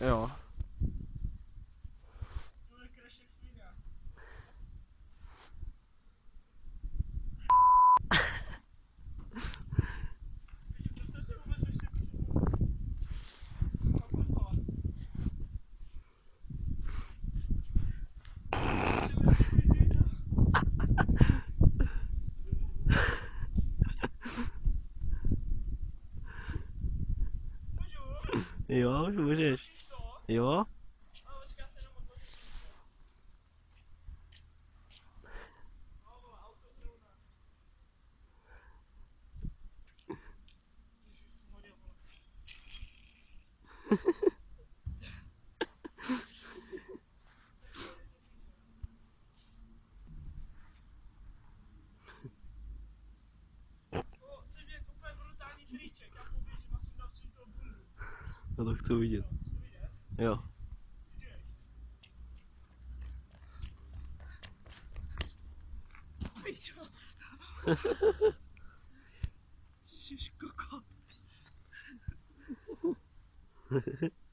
没有 Jo. Jo, už můžeš. Jo? No to chci vidět. Jo. Pičo. Ty jsi kokot.